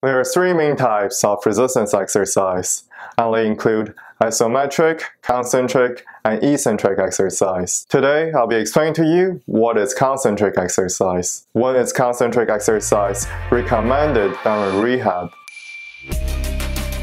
There are three main types of resistance exercise, and they include isometric, concentric, and eccentric exercise. Today, I'll be explaining to you what is concentric exercise. When is concentric exercise recommended during rehab?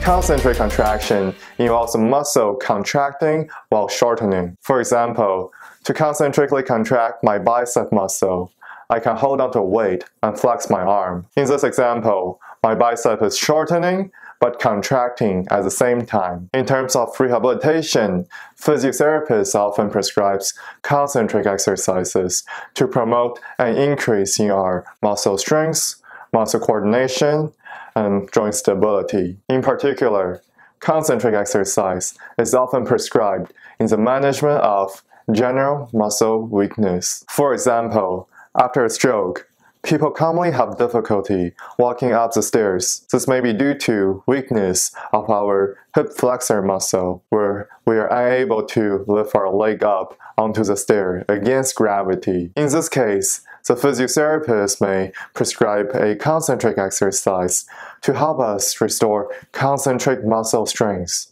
Concentric contraction involves muscle contracting while shortening. For example, to concentrically contract my bicep muscle, I can hold onto a weight and flex my arm. In this example, my bicep is shortening but contracting at the same time. In terms of rehabilitation, physiotherapists often prescribe concentric exercises to promote an increase in our muscle strength, muscle coordination, and joint stability. In particular, concentric exercise is often prescribed in the management of general muscle weakness. For example, after a stroke, people commonly have difficulty walking up the stairs. This may be due to weakness of our hip flexor muscle, where we are unable to lift our leg up onto the stair against gravity. In this case, the physiotherapist may prescribe a concentric exercise to help us restore concentric muscle strength,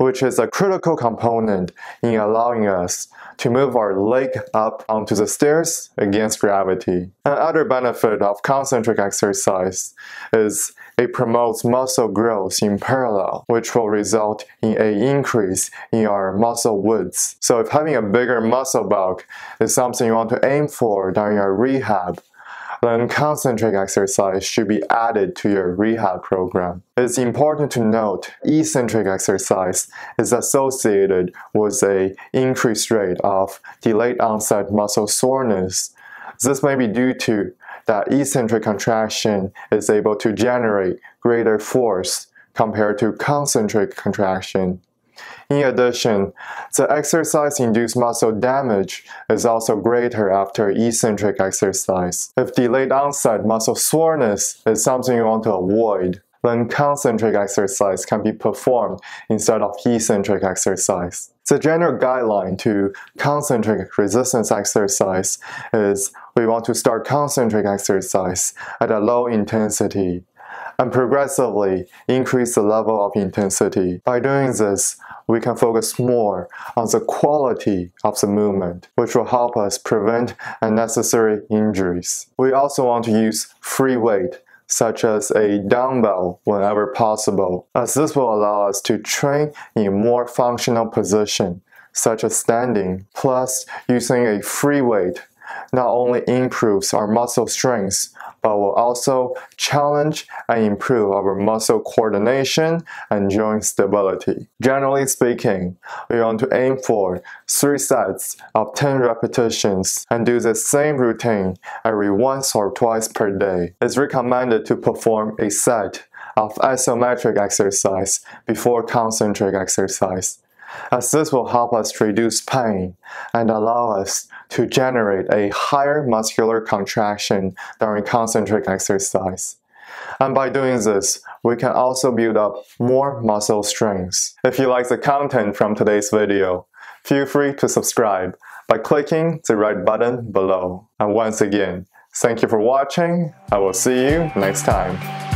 which is a critical component in allowing us to move our leg up onto the stairs against gravity. Another benefit of concentric exercise is it promotes muscle growth in parallel, which will result in an increase in our muscle width. So if having a bigger muscle bulk is something you want to aim for during your rehab, then concentric exercise should be added to your rehab program. It's important to note eccentric exercise is associated with a increased rate of delayed onset muscle soreness. This may be due to that eccentric contraction is able to generate greater force compared to concentric contraction. In addition, the exercise-induced muscle damage is also greater after eccentric exercise. If delayed onset muscle soreness is something you want to avoid, then concentric exercise can be performed instead of eccentric exercise. The general guideline to concentric resistance exercise is we want to start concentric exercise at a low intensity and progressively increase the level of intensity. By doing this, we can focus more on the quality of the movement, which will help us prevent unnecessary injuries. We also want to use free weight such as a dumbbell whenever possible, as this will allow us to train in more functional position, such as standing. Plus, using a free weight not only improves our muscle strength, but will also challenge and improve our muscle coordination and joint stability. Generally speaking, we want to aim for 3 sets of 10 repetitions and do the same routine every once or twice per day. It's recommended to perform a set of isometric exercise before concentric exercise as this will help us reduce pain and allow us to generate a higher muscular contraction during concentric exercise. And by doing this, we can also build up more muscle strength. If you like the content from today's video, feel free to subscribe by clicking the right button below. And once again, thank you for watching. I will see you next time.